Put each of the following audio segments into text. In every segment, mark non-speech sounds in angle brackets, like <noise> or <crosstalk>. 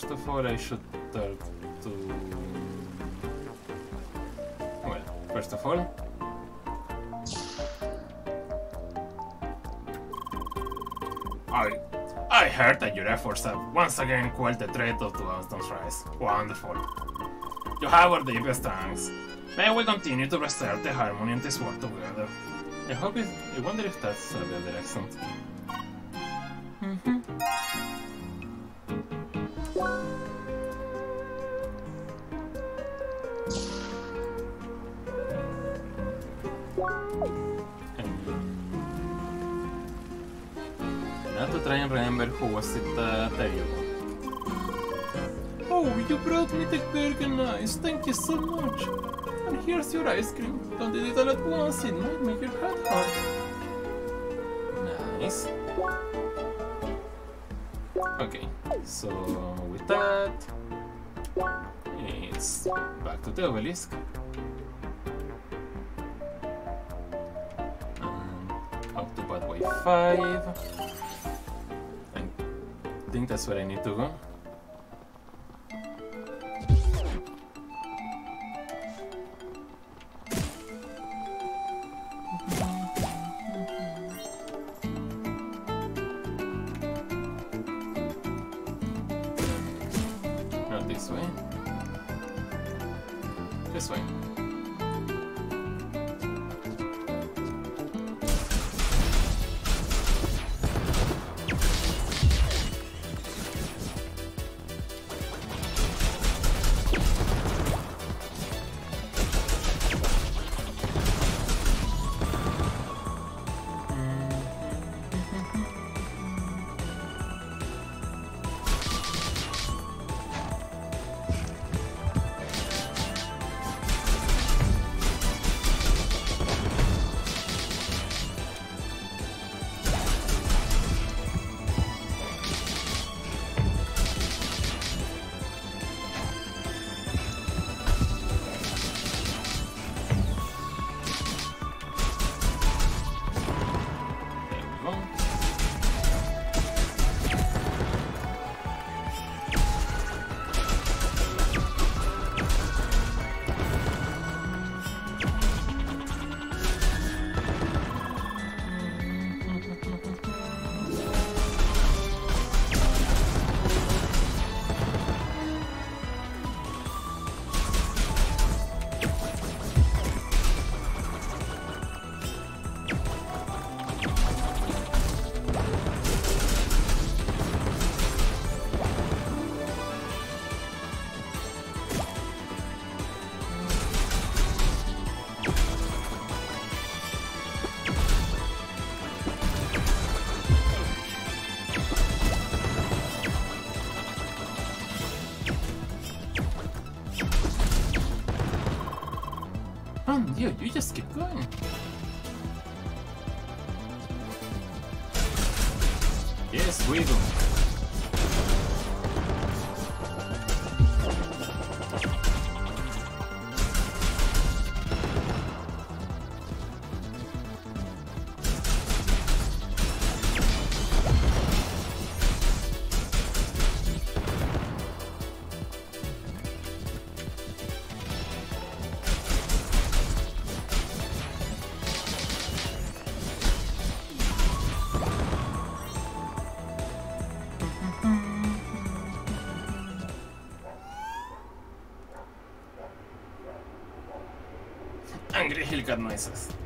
first of all I should talk to... Well, first of all... I... I heard that your efforts have once again quelled the threat of the Autumn's Rise. Wonderful. You have our deepest thanks. May we continue to restore the harmony in this world together. I hope it... I wonder if that's the other accent. Brought me nice, Thank you so much. And here's your ice cream. Don't eat it all at once. It might make your head hurt. Nice. Okay, so with that, it's back to the obelisk. Up to pathway 5 I think that's where I need to go. You, you just keep going. Yes, we do. Angry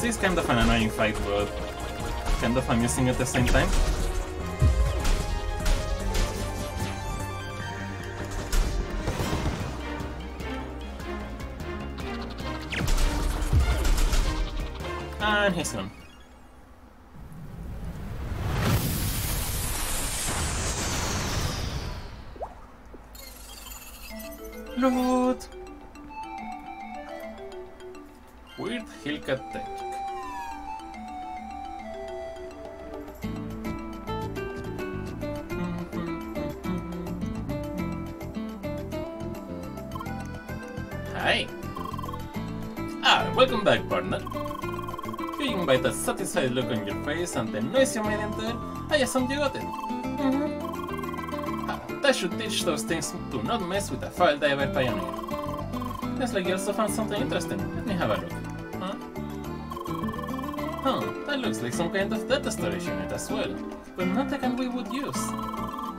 This is kind of an annoying fight, but kind of amusing at the same time. And he's gone. Satisfied look on your face and the noise you made enter, I assumed you got it. Mm-hmm. Ah, that should teach those things to not mess with a file diver pioneer. Looks like you also found something interesting. Let me have a look. Huh? Huh, that looks like some kind of data storage unit as well, but not the kind we would use.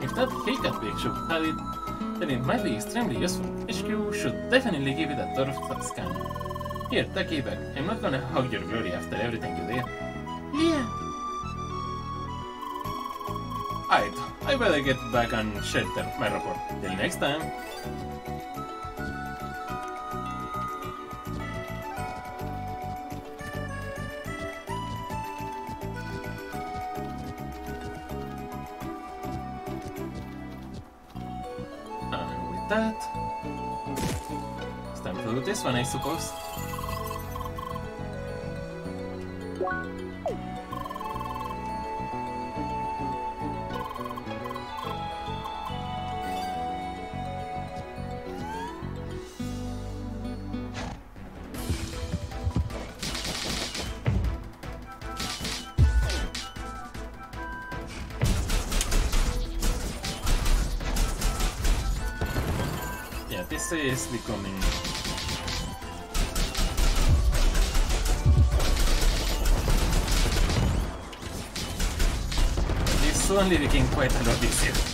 If that Hillkat picture had it, then it might be extremely useful. HQ should definitely give it a thorough scan. Here, take it back. I'm not gonna hog your glory after everything you did. Yeah. Alright, I better get back and shelter my report. Till next time. With that, it's time to do this one, I suppose. Is becoming suddenly became quite a lot easier.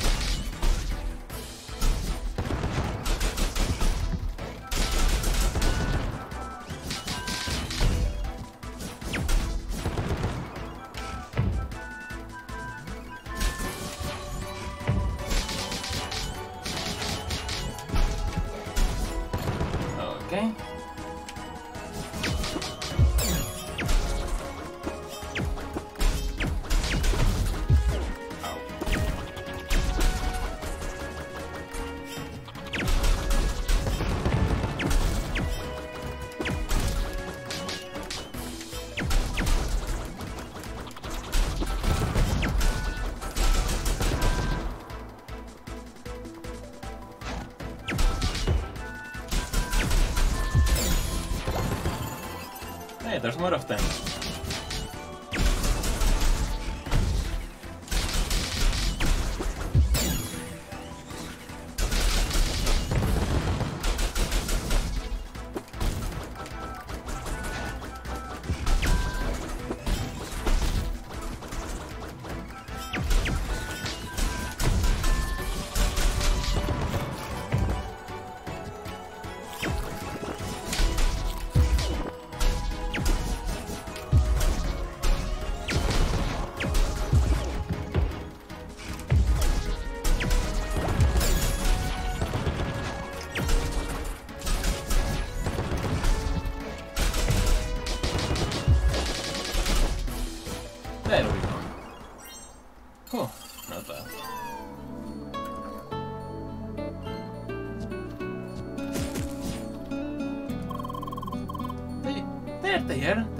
Okay. More of them.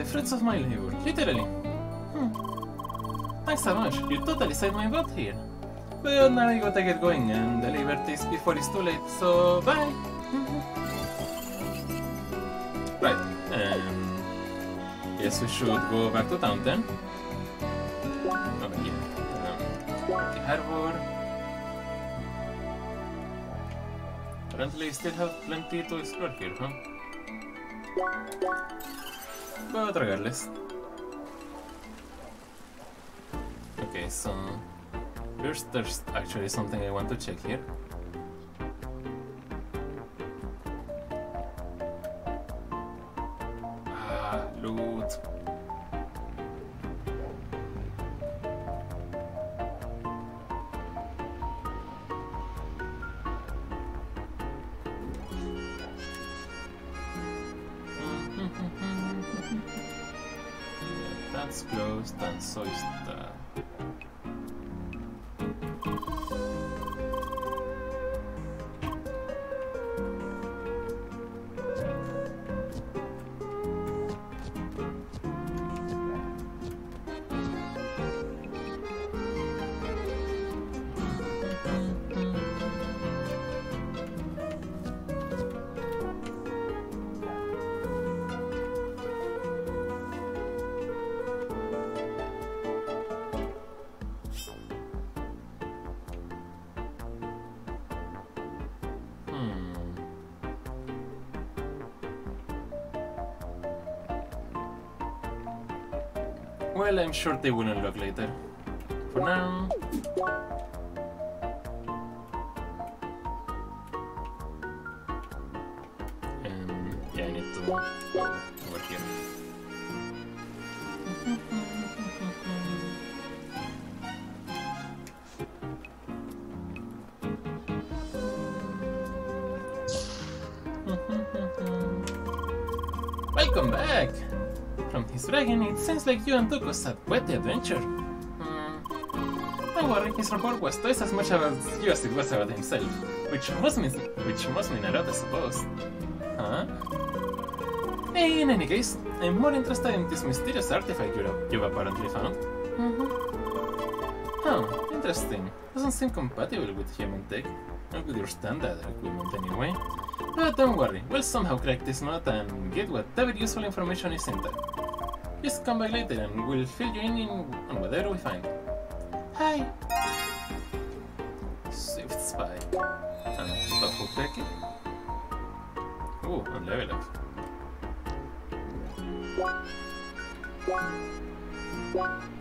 Fruits of my labor, literally. Hmm. Thanks so much, you totally saved my butt here. But now I gotta get going and deliver this before it's too late, so bye! right, um, guess we should go back to town then. Okay, yeah. Um, the harbor. Apparently, still have plenty to explore here, huh? But regardless. Okay, so first there's actually something I want to check here. Well, I'm sure they will unlock later. For now... Um, yeah, I need to over here. <laughs> Welcome back! From his dragon, it seems like you and Dukus had quite the adventure. Hmm. Don't worry, his report was twice as much about you as it was about himself. Which must mean, which must mean a lot, I suppose. Huh? In any case, I'm more interested in this mysterious artifact you- you've apparently found. Mm-hmm. Huh, interesting. Doesn't seem compatible with human tech. Not with your standard equipment anyway. But don't worry, we'll somehow crack this nut and get whatever useful information is in there. Just come back later and we'll fill you in, in on whatever we find. Hi! Swift Spy. And Bafukeki. Ooh, and level up. Um,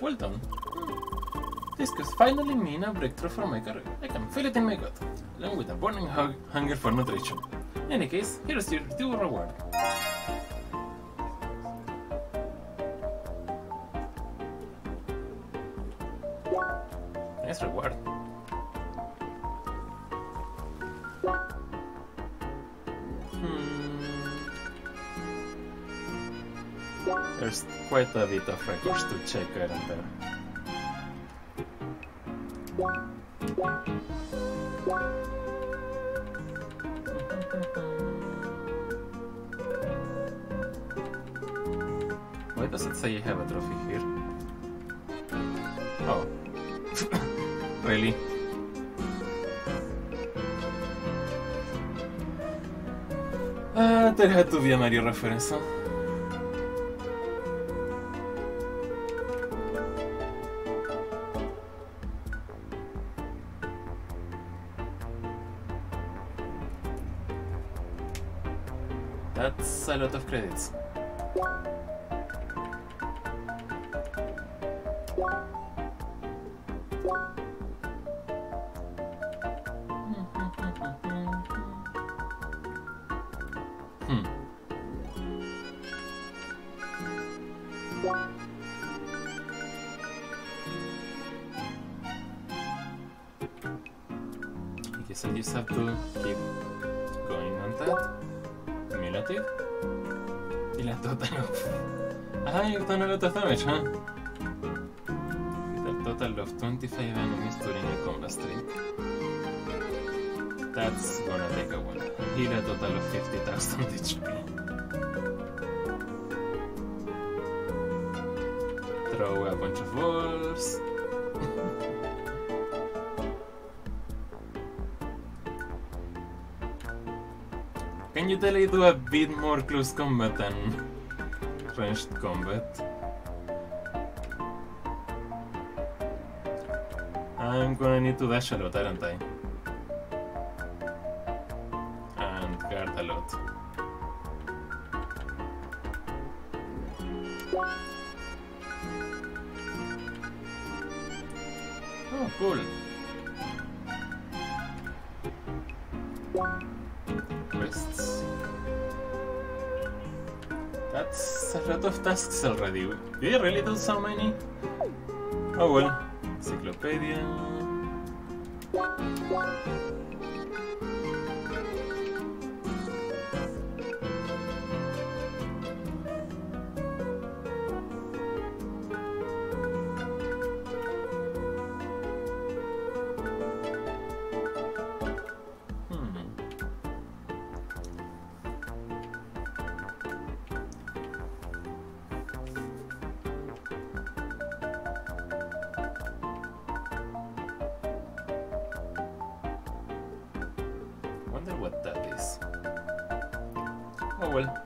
Well done. This could finally mean a breakthrough for my career. I can feel it in my gut, along with a burning hug hunger for nutrition. In any case, here's your due reward. Nice reward. There's quite a bit of records to check, aren't there? Why does it say you have a trophy here? Oh. <coughs> really? Ah, there had to be a Mario reference, huh? That's a lot of credits. I guess I just have to keep. Y la total of... You've done a lot of? With a total of 25 enemies during a combat streak. That's gonna take a while. Heal a total of 50,000 HP. Throw a bunch of balls. Can you tell I do a bit more close combat than ranged combat? I'm gonna need to dash a lot, aren't I? Tasks already. Did I really do so many? Oh well. Oh well.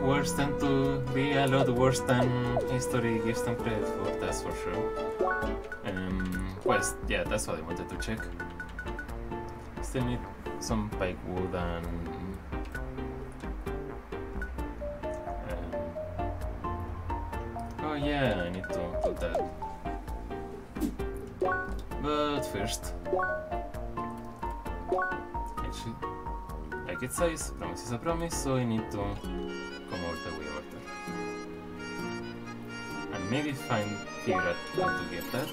Worse than to be a lot worse than history gives them credit for, that's for sure. Um, well, yeah, that's what I wanted to check. Still need some pike wood and... Um, oh yeah, I need to do that. But first... like it says, promise is a promise, so I need to come all the way over there. And maybe find figure out how to get that.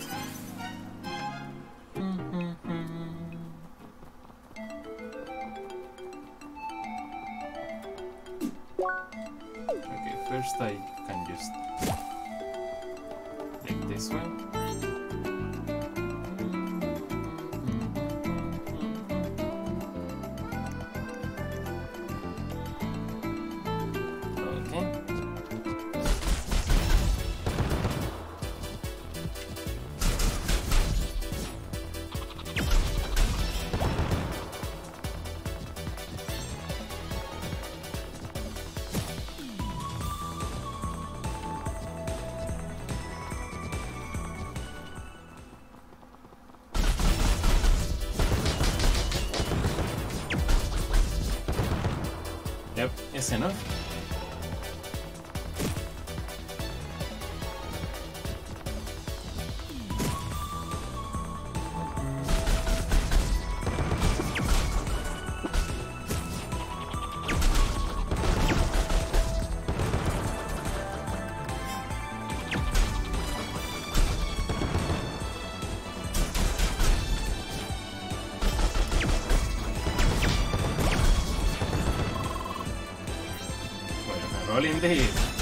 Okay, first I can just like this one. days.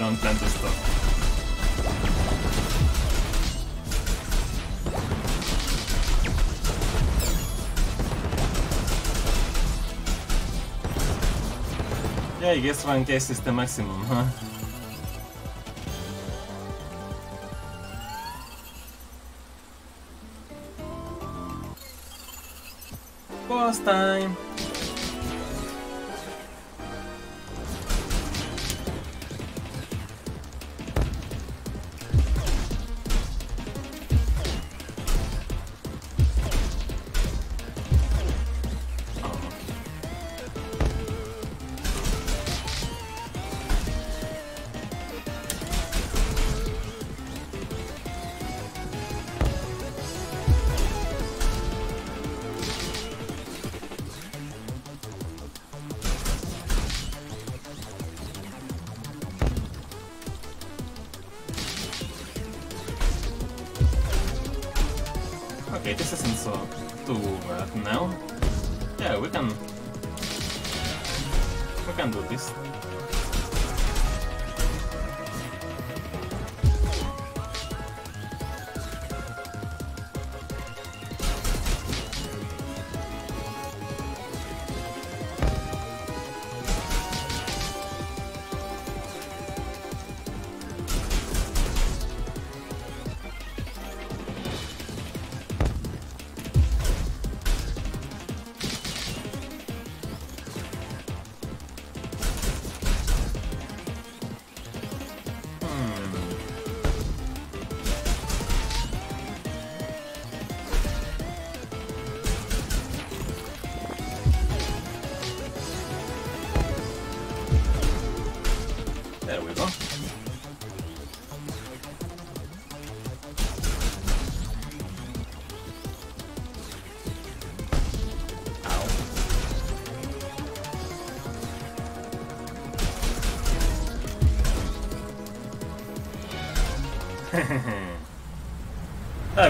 Indeed. I guess one case is the maximum, huh? Boss time!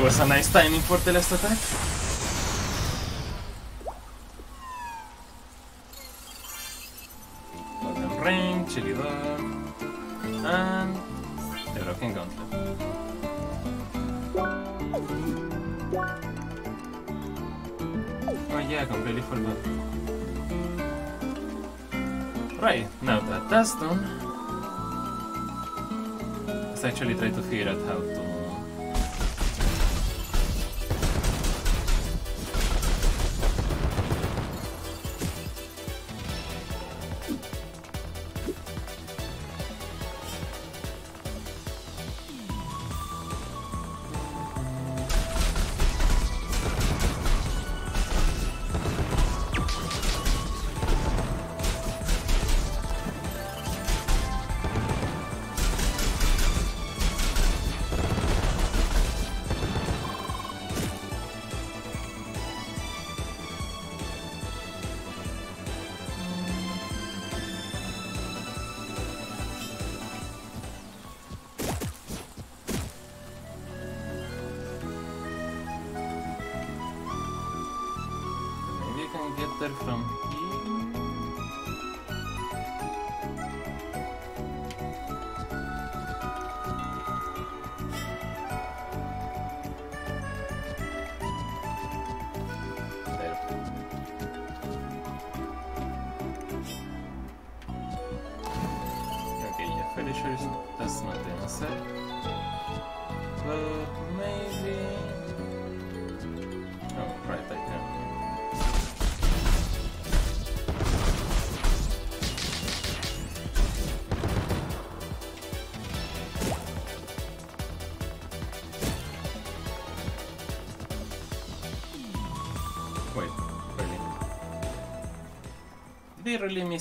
That was a nice timing for the last attack. Golden Ring, Chili Dog, and the Broken Gauntlet. Oh yeah, I completely forgot. Right, now that that's done, let's actually try to figure out how to Perfecto. Did really? Um,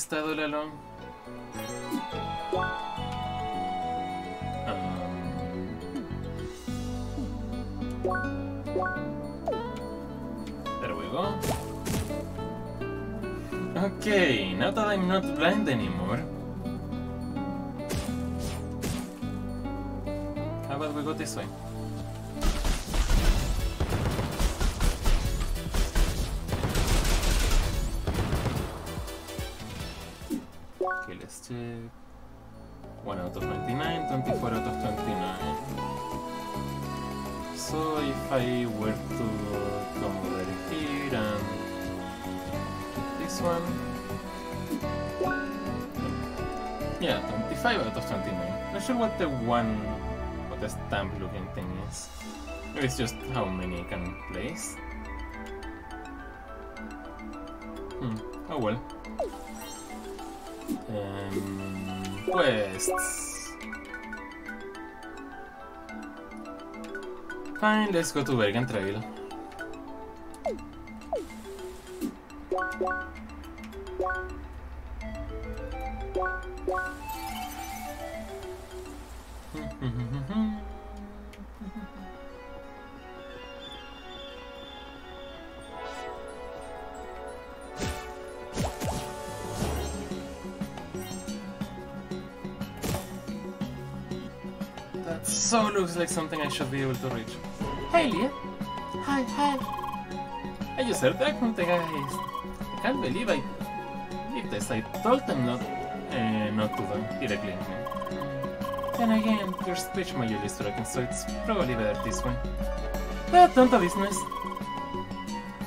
there we go. Okay, now that I'm not blind anymore. How about we go this way? One. Yeah, 25 out of 29. Not sure what the one, what the stamp looking thing is. Maybe it's just how many I can place. Hmm, oh well. Um, quests. Fine, let's go to Bergen Trail. So looks like something I should be able to reach. Hey, Lea. Hi, hi. I just heard that from the guys. I can't believe I did this. I told them not, uh, not to them directly. Then again, your speech module is broken, so it's probably better this way. But none of business.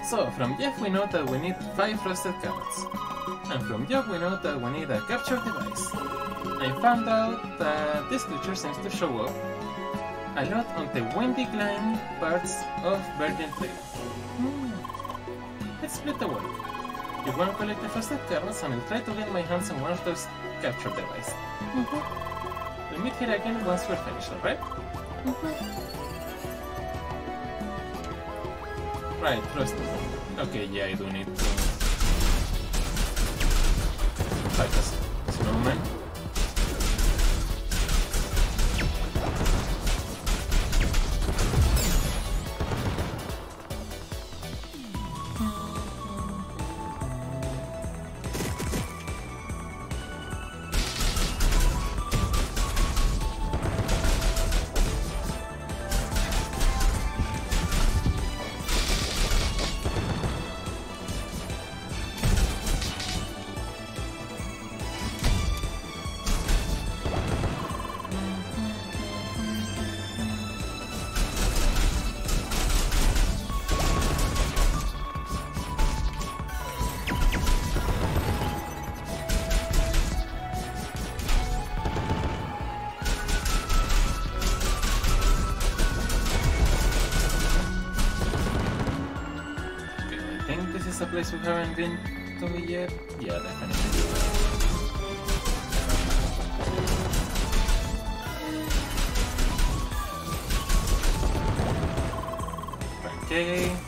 So, from Jeff we know that we need 5 roasted carrots. And from Job we know that we need a capture device. I found out that this creature seems to show up a lot on the windy climb parts of Bergen Trail. Hmm. Let's split the work. You to collect the frosted carrots and I'll try to get my hands on one of those capture devices. We'll meet here again once we're finished, alright? Right, frosted. Okay, yeah, I do need to... Like a place with her and been to yet. Yeah, definitely. Okay.